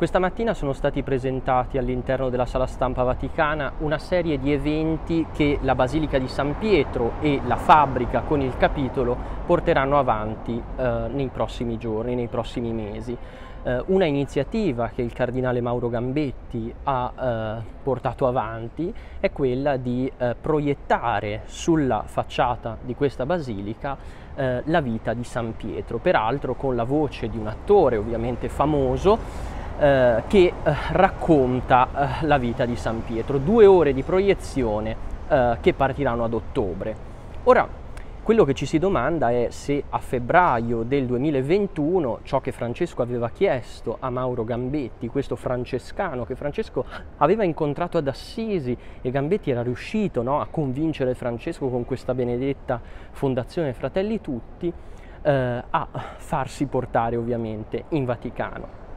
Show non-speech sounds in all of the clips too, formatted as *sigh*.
Questa mattina sono stati presentati all'interno della sala stampa vaticana una serie di eventi che la Basilica di San Pietro e la fabbrica con il capitolo porteranno avanti eh, nei prossimi giorni, nei prossimi mesi. Eh, una iniziativa che il cardinale Mauro Gambetti ha eh, portato avanti è quella di eh, proiettare sulla facciata di questa basilica eh, la vita di San Pietro, peraltro con la voce di un attore ovviamente famoso eh, che eh, racconta eh, la vita di San Pietro, due ore di proiezione eh, che partiranno ad ottobre. Ora, quello che ci si domanda è se a febbraio del 2021 ciò che Francesco aveva chiesto a Mauro Gambetti, questo francescano che Francesco aveva incontrato ad Assisi e Gambetti era riuscito no, a convincere Francesco con questa benedetta Fondazione Fratelli Tutti, eh, a farsi portare ovviamente in Vaticano.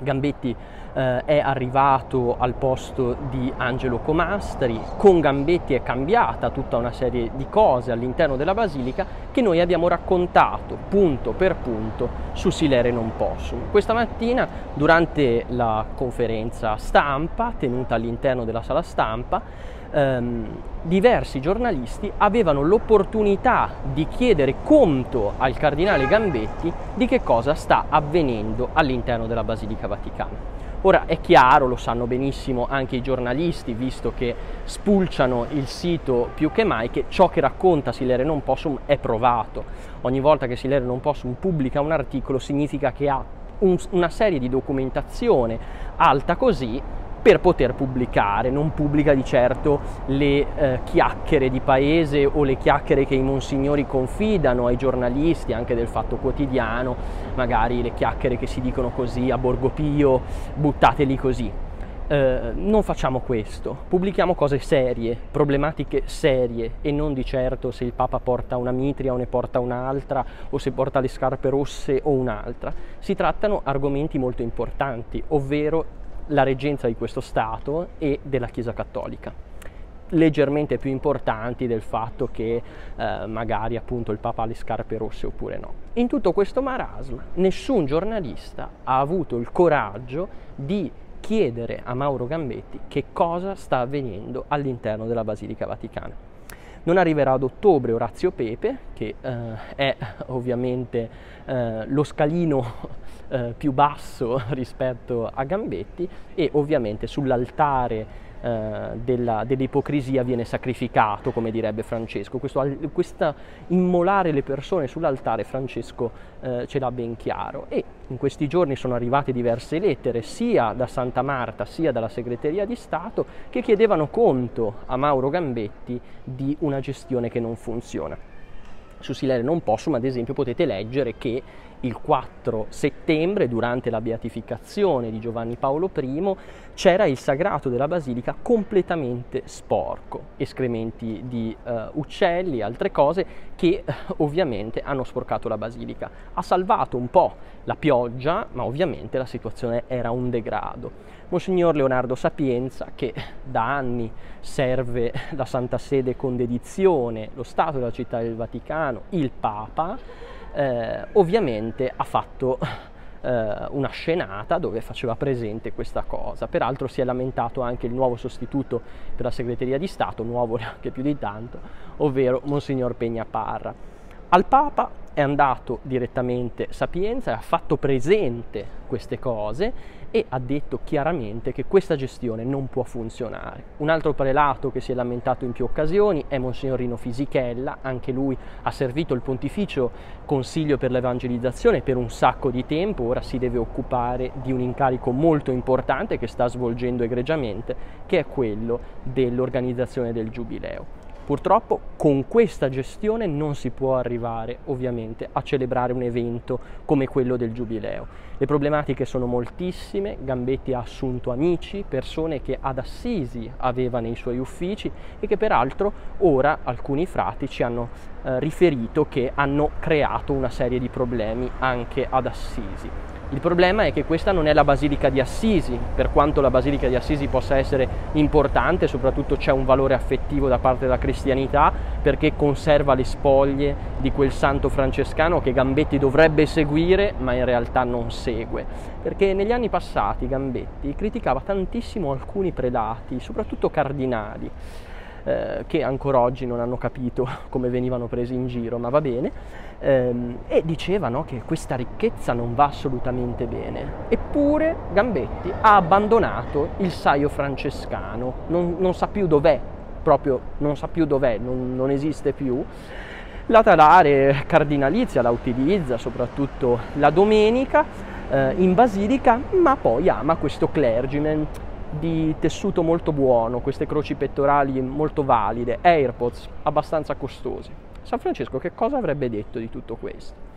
Gambetti eh, è arrivato al posto di Angelo Comastri, con Gambetti è cambiata tutta una serie di cose all'interno della Basilica che noi abbiamo raccontato punto per punto su Silere non possum. Questa mattina durante la conferenza stampa tenuta all'interno della sala stampa ehm, diversi giornalisti avevano l'opportunità di chiedere conto al cardinale Gambetti di che cosa sta avvenendo all'interno della Basilica Vaticana. Ora è chiaro, lo sanno benissimo anche i giornalisti, visto che spulciano il sito più che mai, che ciò che racconta Silere Non Possum è provato. Ogni volta che Silere Non Possum pubblica un articolo significa che ha un, una serie di documentazione alta così per poter pubblicare, non pubblica di certo le eh, chiacchiere di paese o le chiacchiere che i monsignori confidano ai giornalisti anche del Fatto Quotidiano, magari le chiacchiere che si dicono così a Borgo Pio, buttateli così. Eh, non facciamo questo, pubblichiamo cose serie, problematiche serie e non di certo se il Papa porta una mitria o ne porta un'altra o se porta le scarpe rosse o un'altra. Si trattano argomenti molto importanti, ovvero la reggenza di questo Stato e della Chiesa Cattolica leggermente più importanti del fatto che eh, magari appunto il Papa ha le scarpe rosse oppure no. In tutto questo marasma nessun giornalista ha avuto il coraggio di chiedere a Mauro Gambetti che cosa sta avvenendo all'interno della Basilica Vaticana. Non arriverà ad ottobre Orazio Pepe, che eh, è ovviamente eh, lo scalino eh, più basso *laughs* rispetto a Gambetti e ovviamente sull'altare eh, della, dell'ipocrisia viene sacrificato, come direbbe Francesco. Questo, questa immolare le persone sull'altare Francesco eh, ce l'ha ben chiaro e in questi giorni sono arrivate diverse lettere sia da Santa Marta sia dalla segreteria di Stato che chiedevano conto a Mauro Gambetti di una gestione che non funziona. Su Silere non posso, ma ad esempio potete leggere che il 4 settembre, durante la beatificazione di Giovanni Paolo I, c'era il sagrato della basilica completamente sporco, escrementi di uh, uccelli, altre cose che uh, ovviamente hanno sporcato la basilica. Ha salvato un po' la pioggia, ma ovviamente la situazione era un degrado. Monsignor Leonardo Sapienza, che da anni serve la Santa Sede con dedizione, lo Stato della Città del Vaticano, il Papa, eh, ovviamente ha fatto eh, una scenata dove faceva presente questa cosa. Peraltro si è lamentato anche il nuovo sostituto per la segreteria di Stato, nuovo *laughs* neanche più di tanto, ovvero Monsignor Parra. Al Papa è andato direttamente Sapienza ha fatto presente queste cose e ha detto chiaramente che questa gestione non può funzionare. Un altro prelato che si è lamentato in più occasioni è Monsignor Rino Fisichella, anche lui ha servito il Pontificio Consiglio per l'Evangelizzazione per un sacco di tempo, ora si deve occupare di un incarico molto importante che sta svolgendo egregiamente, che è quello dell'organizzazione del Giubileo. Purtroppo con questa gestione non si può arrivare ovviamente a celebrare un evento come quello del Giubileo. Le problematiche sono moltissime, Gambetti ha assunto amici, persone che ad Assisi aveva nei suoi uffici e che peraltro ora alcuni frati ci hanno eh, riferito che hanno creato una serie di problemi anche ad Assisi. Il problema è che questa non è la Basilica di Assisi, per quanto la Basilica di Assisi possa essere importante, soprattutto c'è un valore affettivo da parte della cristianità perché conserva le spoglie di quel santo francescano che Gambetti dovrebbe seguire ma in realtà non segue, perché negli anni passati Gambetti criticava tantissimo alcuni predati, soprattutto cardinali eh, che ancora oggi non hanno capito *laughs* come venivano presi in giro, ma va bene, ehm, e dicevano che questa ricchezza non va assolutamente bene. Eppure Gambetti ha abbandonato il saio francescano, non, non sa più dov'è, proprio non sa più dov'è, non, non esiste più. La talare cardinalizia la utilizza soprattutto la domenica eh, in basilica, ma poi ama questo clergyman di tessuto molto buono, queste croci pettorali molto valide, AirPods abbastanza costosi. San Francesco che cosa avrebbe detto di tutto questo?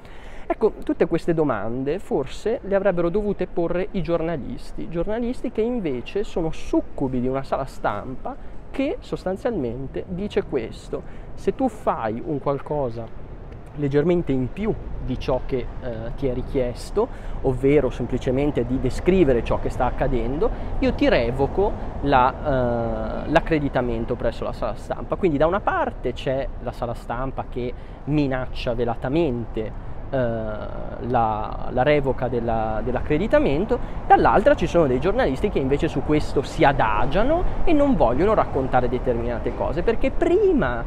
Ecco, tutte queste domande forse le avrebbero dovute porre i giornalisti, giornalisti che invece sono succubi di una sala stampa che sostanzialmente dice questo, se tu fai un qualcosa leggermente in più di ciò che eh, ti è richiesto, ovvero semplicemente di descrivere ciò che sta accadendo, io ti revoco la, eh, l'accreditamento presso la sala stampa. Quindi da una parte c'è la sala stampa che minaccia velatamente eh, la, la, revoca della, dell'accreditamento, dall'altra ci sono dei giornalisti che invece su questo si adagiano e non vogliono raccontare determinate cose, perché prima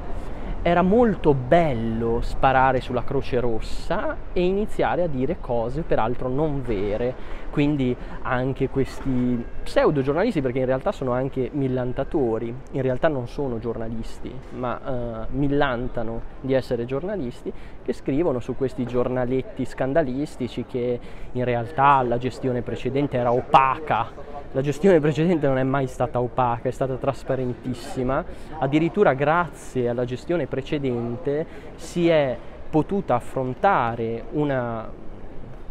era molto bello sparare sulla Croce Rossa e iniziare a dire cose peraltro non vere, quindi anche questi pseudo giornalisti, perché in realtà sono anche millantatori, in realtà non sono giornalisti, ma uh, millantano di essere giornalisti, che scrivono su questi giornaletti scandalistici che in realtà la gestione precedente era opaca. La gestione precedente non è mai stata opaca, è stata trasparentissima, addirittura grazie alla gestione precedente si è potuta affrontare una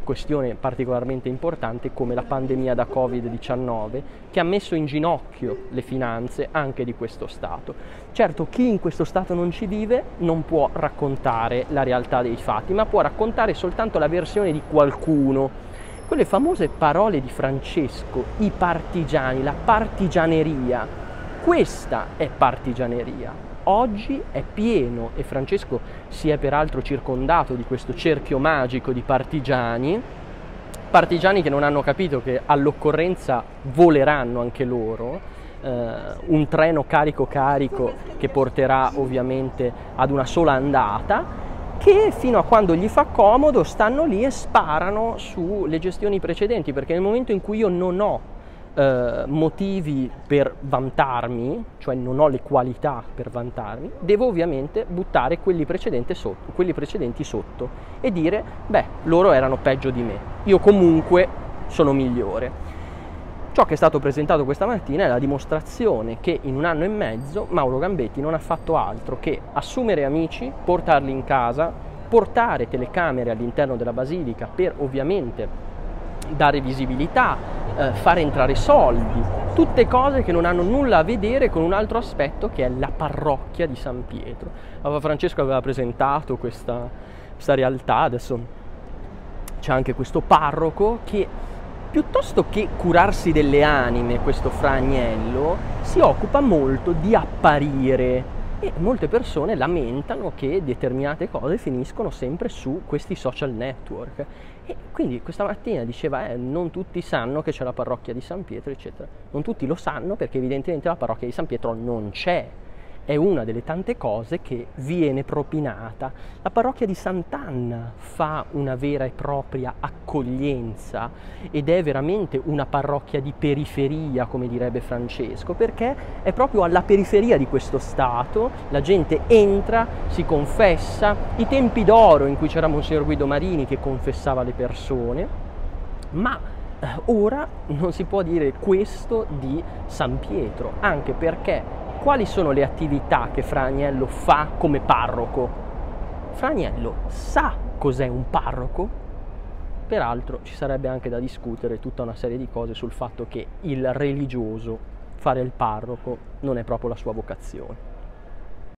questione particolarmente importante come la pandemia da Covid-19 che ha messo in ginocchio le finanze anche di questo Stato. Certo, chi in questo Stato non ci vive non può raccontare la realtà dei fatti, ma può raccontare soltanto la versione di qualcuno quelle famose parole di Francesco, i partigiani, la partigianeria, questa è partigianeria. Oggi è pieno e Francesco si è peraltro circondato di questo cerchio magico di partigiani, partigiani che non hanno capito che all'occorrenza voleranno anche loro, eh, un treno carico carico che porterà ovviamente ad una sola andata che fino a quando gli fa comodo stanno lì e sparano sulle gestioni precedenti, perché nel momento in cui io non ho eh, motivi per vantarmi, cioè non ho le qualità per vantarmi, devo ovviamente buttare quelli sotto, quelli precedenti sotto e dire, beh, loro erano peggio di me, io comunque sono migliore. Ciò che è stato presentato questa mattina è la dimostrazione che in un anno e mezzo Mauro Gambetti non ha fatto altro che assumere amici, portarli in casa, portare telecamere all'interno della basilica per ovviamente dare visibilità, eh, fare entrare soldi, tutte cose che non hanno nulla a vedere con un altro aspetto che è la parrocchia di San Pietro. Papa Francesco aveva presentato questa, questa realtà, adesso c'è anche questo parroco che piuttosto che curarsi delle anime, questo Fra Agnello si occupa molto di apparire e molte persone lamentano che determinate cose finiscono sempre su questi social network. E quindi questa mattina diceva, eh, non tutti sanno che c'è la parrocchia di San Pietro, eccetera. Non tutti lo sanno perché evidentemente la parrocchia di San Pietro non c'è è una delle tante cose che viene propinata. La parrocchia di Sant'Anna fa una vera e propria accoglienza ed è veramente una parrocchia di periferia, come direbbe Francesco, perché è proprio alla periferia di questo Stato, la gente entra, si confessa, i tempi d'oro in cui c'era Monsignor Guido Marini che confessava le persone, ma eh, ora non si può dire questo di San Pietro, anche perché quali sono le attività che Fra Agnello fa come parroco? Fra Agnello sa cos'è un parroco? Peraltro ci sarebbe anche da discutere tutta una serie di cose sul fatto che il religioso, fare il parroco, non è proprio la sua vocazione.